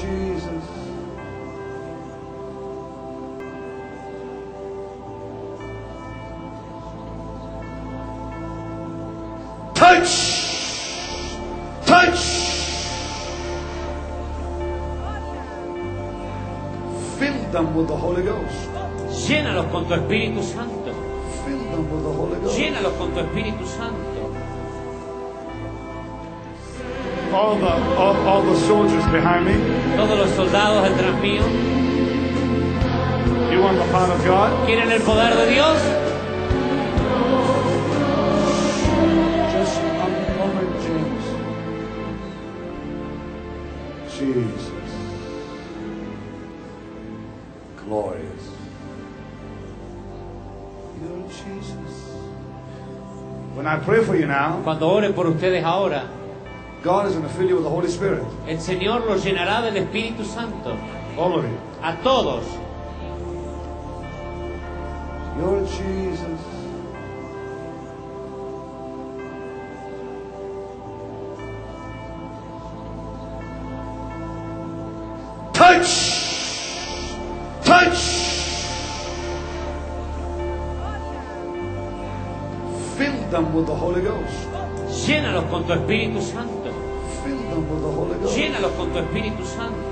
Jesus. Touch! Touch! Fill them with the Holy Ghost. Llénalos con tu Espíritu Santo. Fill them with the Holy Ghost. Llénalos con tu Espíritu Santo. All the, all, all the soldiers behind me, Todos los soldados detrás mío. you want the power of God? ¿Quieren el poder de Dios? Just a moment, James. Jesus. Glorious. You're Jesus. When I pray for you now, Cuando ore por ustedes ahora, God is going to fill you with the Holy Spirit. el Señor los llenará del Espíritu Santo. All of you. A todos. You're Jesus. Touch! Touch! Fill them with the Holy Ghost. Llénalos con tu Espíritu Santo. Llénalos con tu Espíritu Santo.